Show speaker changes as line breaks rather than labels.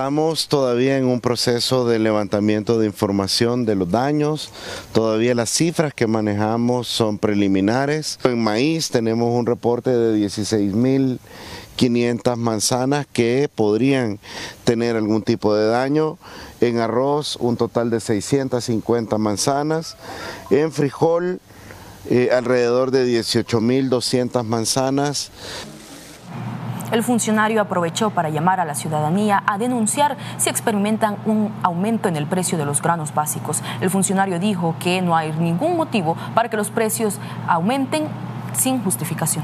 Estamos todavía en un proceso de levantamiento de información de los daños, todavía las cifras que manejamos son preliminares. En maíz tenemos un reporte de 16.500 manzanas que podrían tener algún tipo de daño. En arroz un total de 650 manzanas. En frijol eh, alrededor de 18.200 manzanas.
El funcionario aprovechó para llamar a la ciudadanía a denunciar si experimentan un aumento en el precio de los granos básicos. El funcionario dijo que no hay ningún motivo para que los precios aumenten sin justificación.